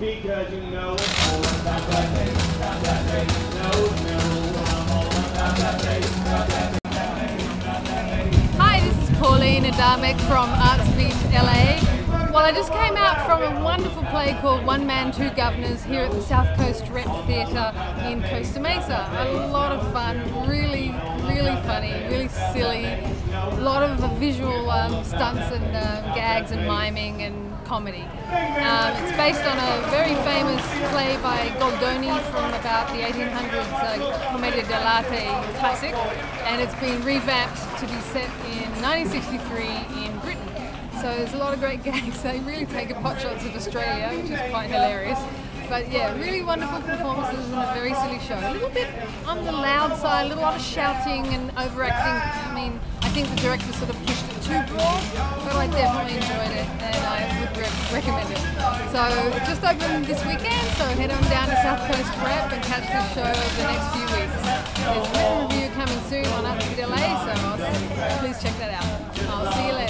because you know it's all about that bass, about that. No, no, I'm all about that about that. Hi, this is Pauline Adamek from Arts Beat LA. Well, I just came out from a wonderful play called One Man, Two Guv'nors here at the South Coast Rep Theatre in Costa Mesa. A lot of fun, really, really funny, really silly. A lot of visual um, stunts and um, gags and miming and comedy. Um, it's based on a very famous play by Goldoni from about the 1800s, uh, Commedia dell'arte classic, and it's been revamped to be set in 1963 in Britain. So there's a lot of great gags. They really take a pot shots of Australia, which is quite hilarious. But yeah, really wonderful performances and a very silly show. A little bit on the loud side, a little lot of shouting and overacting. I mean, think the director sort of pushed it too broad, but I definitely enjoyed it and I would re- recommend it. So just opened this weekend, so head on down to South Coast Rep and catch the show over the next few weeks. There's a written review coming soon on Arts Beat LA, so please check that out. I'll see you later.